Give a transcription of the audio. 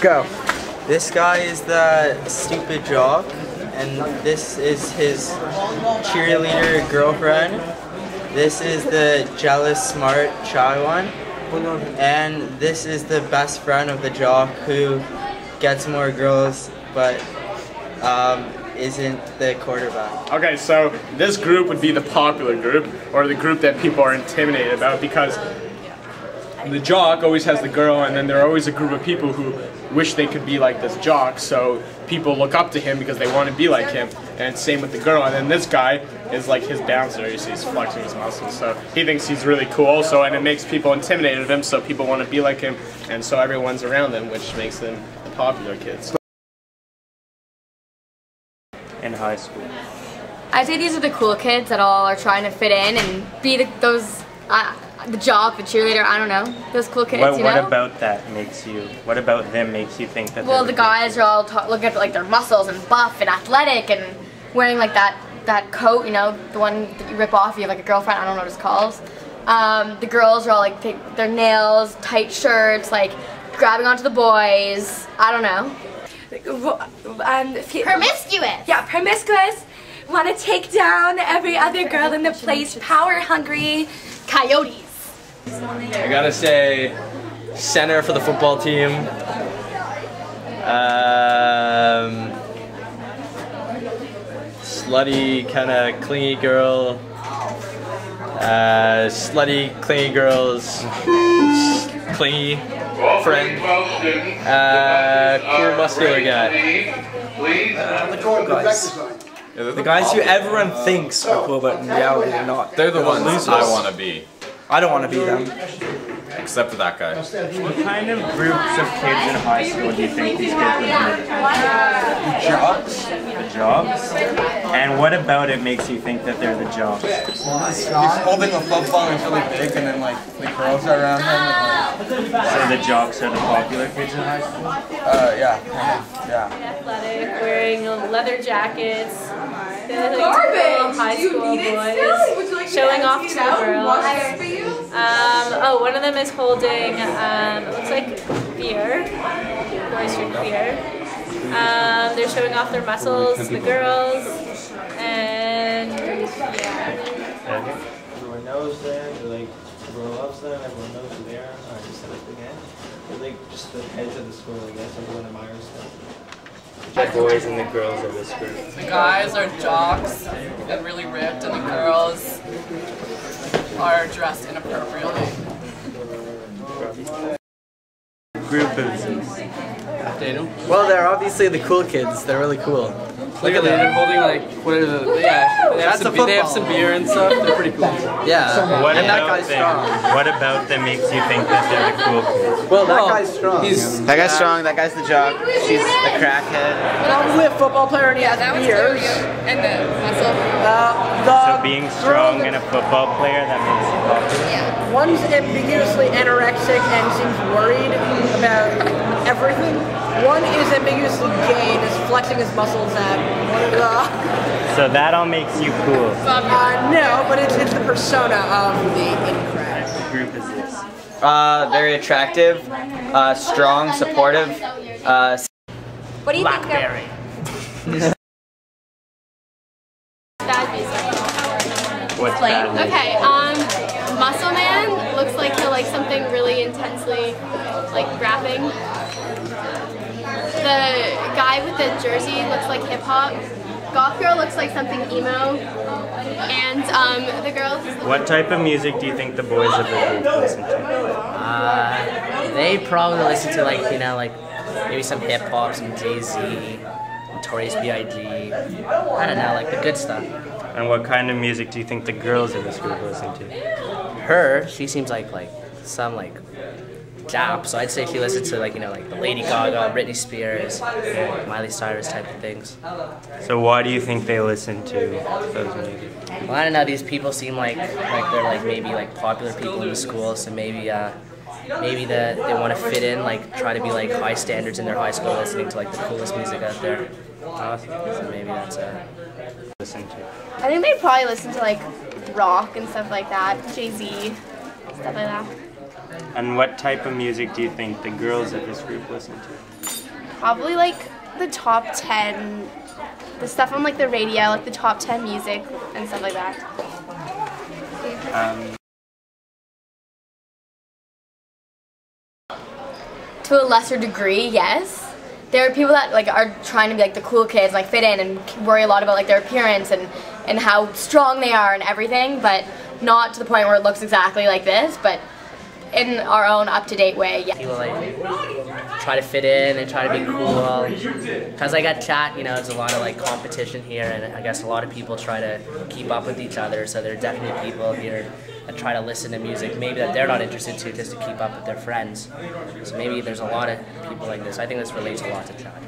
Go. This guy is the stupid jock, and this is his cheerleader girlfriend. This is the jealous, smart, shy one. And this is the best friend of the jock who gets more girls, but um, isn't the quarterback. Okay, so this group would be the popular group, or the group that people are intimidated about, because the jock always has the girl, and then there are always a group of people who wish they could be like this jock, so people look up to him because they want to be like him, and same with the girl. And then this guy is like his bouncer, you see, he's flexing his muscles, so he thinks he's really cool, so, and it makes people intimidated of him, so people want to be like him, and so everyone's around them, which makes them the popular kids. in high school. I'd say these are the cool kids that all are trying to fit in and be the, those, uh, the jock, the cheerleader, I don't know, those cool kids, What, you what about that makes you? What about them makes you think that? well, the guys are all ta- looking at like their muscles and buff and athletic and wearing like that that coat, you know, the one that you rip off. You have like a girlfriend. I don't know what it's called. Um, the girls are all like take their nails, tight shirts, like grabbing onto the boys. I don't know. um, fe- Promiscuous. yeah, promiscuous. Want to take down every other girl in the place. Power hungry. Coyotes. I gotta say, center for the football team. Um, slutty, kind of clingy girl. Uh, slutty, clingy girls. Clingy friend. Uh, cool muscular guy. the cool guys. The guys who everyone thinks are cool, but in reality they're not. They're the ones losers. I want to be, I don't want to be them. except for that guy. What kind of groups of kids in high school do you think these kids would be? Jocks. The jocks? And what about it makes you think that they're the jocks? He's holding a football and it's really big, and then like the girls are around him. And, So the jocks are the popular kids in high school? uh, yeah, yeah. athletic, wearing leather jackets. They're like typical high school boys, showing off to the girls. Um, oh, one of them is holding, um, it looks like beer. Boys drink beer. Um, they're showing off their muscles, the girls, and yeah. Everyone knows them, they're like, everyone loves them, everyone knows who they are. I just said it again. They're like just the heads of the school, I guess. Everyone admires them. The boys and the girls of this group. The guys are jocks and really ripped, and the girls are dressed inappropriately. Group of Well, they're obviously the cool kids. They're really cool. Look at They're holding like what are the yeah? They have, some, they have some beer and stuff. They're pretty cool. Yeah. What and that about guy's them? strong. What about them makes you think that they're the cool kids? Well, that Well, guy's strong. He's That guy's strong. That guy's the jock. She's the crackhead. probably a football player and he has That was beers. and the muscle. Uh, the So being strong and a football player, that makes you popular. One's ambiguously anorexic and seems worried about everything. One is ambiguously gay and is flexing his muscles at one of the. So that all makes you cool. Uh, no, but it's, it's the persona of the in crowd. Group is this? Uh, very attractive, uh, strong, supportive. Uh, What do you think? Of, Bad music. What's that? Okay, um, Muscle Man looks like he'll like something really intensely like rapping. The guy with the jersey looks like hip hop. Goth Girl looks like something emo. And um, the girls What type of music do you think the boys of the group listen to? Uh, they probably listen to like you know like maybe some hip hop, some Jay Z, Notorious B.I.G. I don't know, like the good stuff. And what kind of music do you think the girls in this group listen to? Her, she seems like like some like Jap, so I'd say she listens to like you know like the Lady Gaga, Britney Spears, Miley Cyrus type of things. So why do you think they listen to those music? Well, I don't know. These people seem like like they're like maybe like popular people in the school, so maybe uh, maybe that they want to fit in, like try to be like high standards in their high school, listening to like the coolest music out there. So maybe that's uh, listen to. I think they probably listen to like rock and stuff like that, Jay Z, stuff like that. And what type of music do you think the girls of this group listen to? Probably like the top 10, the stuff on like the radio, like the top 10 music and stuff like that. Um, To a lesser degree, yes. There are people that like are trying to be like the cool kids, like fit in and worry a lot about like their appearance and and how strong they are and everything, but not to the point where it looks exactly like this, but in our own up-to-date way, yeah. People like try to fit in and try to be cool. Because like at chat, you know, there's a lot of like competition here, and I guess a lot of people try to keep up with each other. So there are definitely people here that try to listen to music, maybe that they're not interested to, just to keep up with their friends. So maybe there's a lot of people like this. I think this relates a lot to chat.